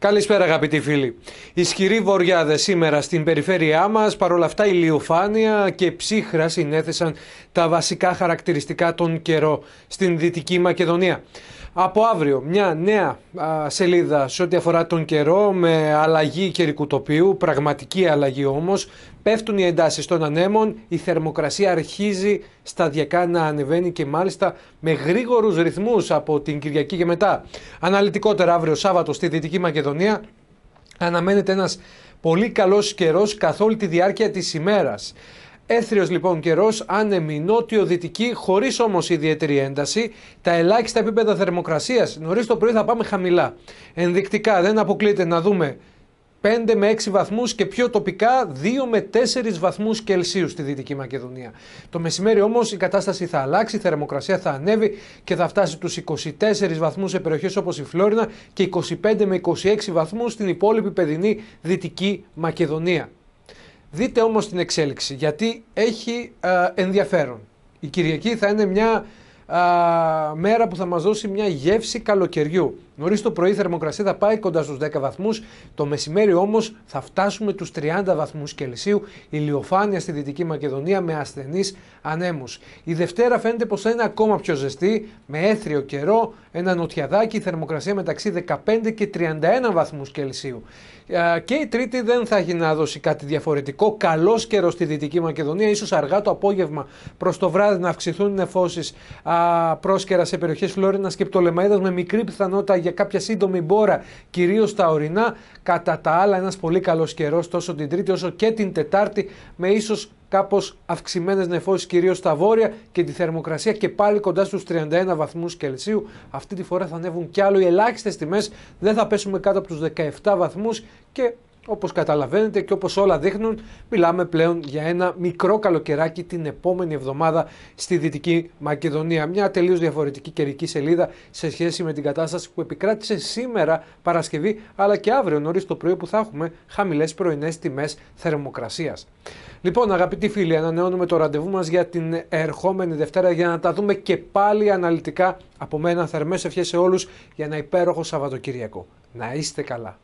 Καλησπέρα αγαπητοί φίλοι. Ισχυροί βοριάδες σήμερα στην περιφέρειά μας, παρόλα αυτά ηλιοφάνεια και ψύχρα συνέθεσαν τα βασικά χαρακτηριστικά των καιρό στην Δυτική Μακεδονία. Από αύριο μια νέα σελίδα σε ό,τι αφορά τον καιρό με αλλαγή καιρικού τοπίου, πραγματική αλλαγή όμως. Πέφτουν οι εντάσεις των ανέμων, η θερμοκρασία αρχίζει σταδιακά να ανεβαίνει και μάλιστα με γρήγορους ρυθμούς από την Κυριακή και μετά. Αναλυτικότερα αύριο Σάββατο στη Δυτική Μακεδονία αναμένεται ένας πολύ καλός καιρός καθ' όλη τη διάρκεια της ημέρας. Έθριος λοιπόν καιρός, άνεμη νότιο-δυτική, χωρίς όμως ιδιαίτερη ένταση. Τα ελάχιστα επίπεδα θερμοκρασίας νωρίς το πρωί θα πάμε χαμηλά. Ενδεικτικά δεν αποκλείεται να δούμε 5 με 6 βαθμούς και πιο τοπικά 2 με 4 βαθμούς Κελσίου στη Δυτική Μακεδονία. Το μεσημέρι όμως η κατάσταση θα αλλάξει, η θερμοκρασία θα ανέβει και θα φτάσει τους 24 βαθμούς σε περιοχές όπως η Φλόρινα και 25 με 26 βαθμούς στην υπόλοιπη παιδινή Δυτική Μακεδονία. Δείτε όμως την εξέλιξη γιατί έχει ενδιαφέρον. Η Κυριακή θα είναι μια μέρα που θα μας δώσει μια γεύση καλοκαιριού. Νωρίς το πρωί η θερμοκρασία θα πάει κοντά στους 10 βαθμούς. Το μεσημέρι όμως θα φτάσουμε τους 30 βαθμούς Κελσίου. Ηλιοφάνεια στη Δυτική Μακεδονία με ασθενείς ανέμους. Η Δευτέρα φαίνεται πως θα είναι ακόμα πιο ζεστή με έθριο καιρό. Ένα νοτιαδάκι, η θερμοκρασία μεταξύ 15 και 31 βαθμούς Κελσίου. Και η Τρίτη δεν θα έχει να δώσει κάτι διαφορετικό. Καλός καιρός στη Δυτική Μακεδονία, ίσως αργά το απόγευμα προς το βράδυ να αυξηθούν οι νεφώσεις πρόσκαιρα σε περιοχές Φλόρινα και Πτολεμαίδα με μικρή πιθανότητα για κάποια σύντομη μπόρα, κυρίως στα ορεινά. Κατά τα άλλα, ένας πολύ καλός καιρός τόσο την Τρίτη όσο και την Τετάρτη, με ίσως κάπως αυξημένες νεφώσεις κυρίως στα βόρεια και τη θερμοκρασία και πάλι κοντά στους 31 βαθμούς Κελσίου. Αυτή τη φορά θα ανέβουν κι άλλο οι ελάχιστες τιμές, δεν θα πέσουμε κάτω από τους 17 βαθμούς και όπως καταλαβαίνετε και όπως όλα δείχνουν, μιλάμε πλέον για ένα μικρό καλοκαιράκι την επόμενη εβδομάδα στη Δυτική Μακεδονία. Μια τελείως διαφορετική καιρική σελίδα σε σχέση με την κατάσταση που επικράτησε σήμερα Παρασκευή, αλλά και αύριο νωρίς το πρωί που θα έχουμε χαμηλές πρωινές τιμές θερμοκρασίας. Λοιπόν, αγαπητοί φίλοι, ανανεώνουμε το ραντεβού μας για την ερχόμενη Δευτέρα για να τα δούμε και πάλι αναλυτικά από μένα. Θερμές ευχές σε όλους για ένα υπέροχο Σαββατοκύριακο. Να είστε καλά.